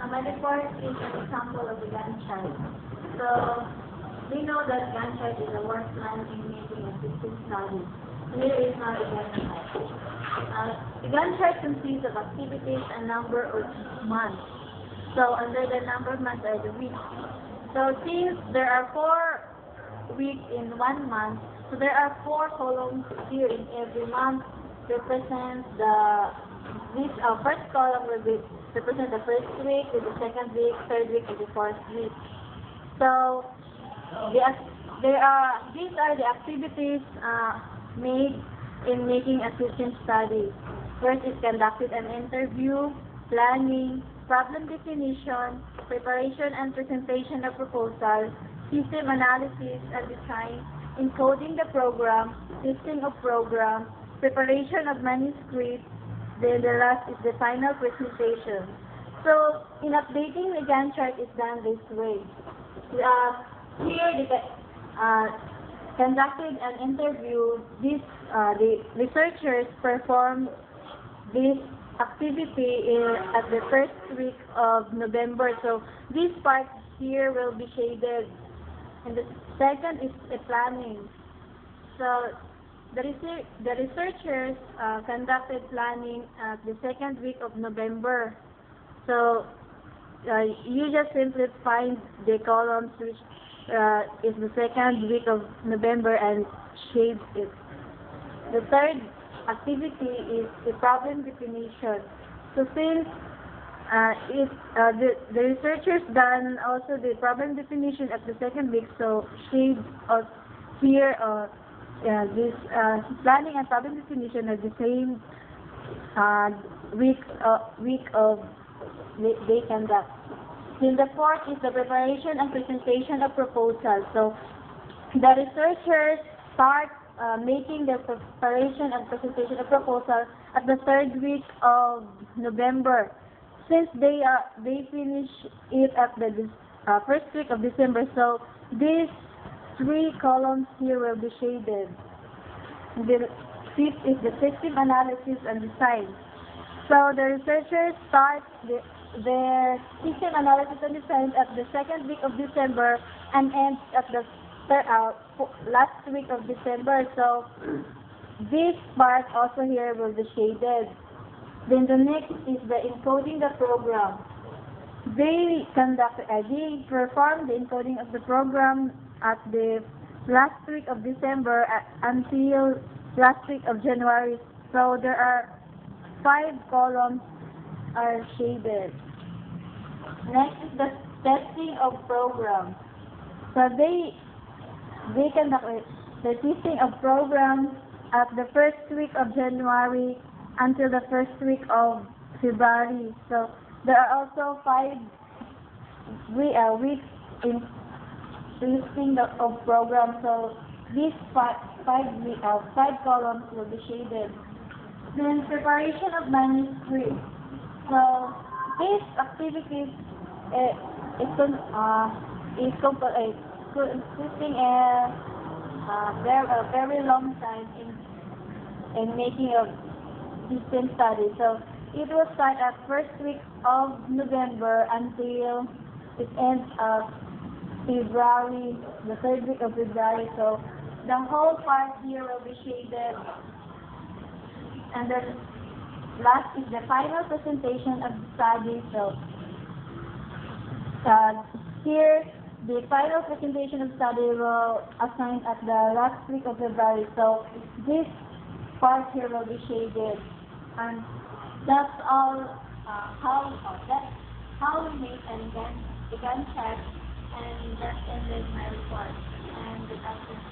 My report is an example of the Gantt chart. So, we know that Gantt chart is a work plan in making a system study. Here is the Gantt chart. Uh, Gantt chart consists of activities and number of months. So, under the number of months are the weeks. So, since there are four weeks in one month, so there are four columns here in every month represents the this uh, first column will be represent the first week, then the second week, third week, and the fourth week. So the there are these are the activities uh, made in making a system study. First is conducted an interview, planning, problem definition, preparation and presentation of proposal, system analysis and design, encoding the program, testing of program, preparation of manuscript, then the last is the final presentation. So, in updating the Gantt chart is done this way. Uh, here, the, uh, conducted an interview, this, uh, the researchers performed this activity in, at the first week of November. So, this part here will be shaded. And the second is the planning. So, the, research, the researchers uh, conducted planning at the second week of November. So uh, you just simply find the columns which uh, is the second week of November and shade it. The third activity is the problem definition. So since uh, it, uh, the, the researchers done also the problem definition at the second week, so shade here uh, uh, this uh, planning and problem definition are the same uh, week uh, week of they, conduct. Then the fourth is the preparation and presentation of proposals. So the researchers start uh, making the preparation and presentation of proposal at the third week of November. Since they uh, they finish it at the uh, first week of December, so this three columns here will be shaded. The fifth is the system analysis and design. So the researchers start the, their system analysis and design at the second week of December and ends at the uh, last week of December. So this part also here will be shaded. Then the next is the encoding the program. They conduct, uh, they perform the encoding of the program at the last week of December until last week of January. So there are five columns are shaded. Next is the testing of programs. So they they conduct uh, the testing of programs at the first week of January until the first week of February. So there are also five we uh, weeks in listing the, of programs. So these five five uh, five columns will be shaded. Then preparation of manuscript. So these activities uh, is uh, is comp- uh, consisting a uh, very a very long time in in making a system study. So it will start at first week of November until it ends of February, the third week of February. So the whole part here will be shaded. And then last is the final presentation of the study. So uh, here, the final presentation of study will assign at the last week of February. So this part here will be shaded. And that's all uh, how uh, that's how we make an a Gantt chart and that ended my report. And good afternoon.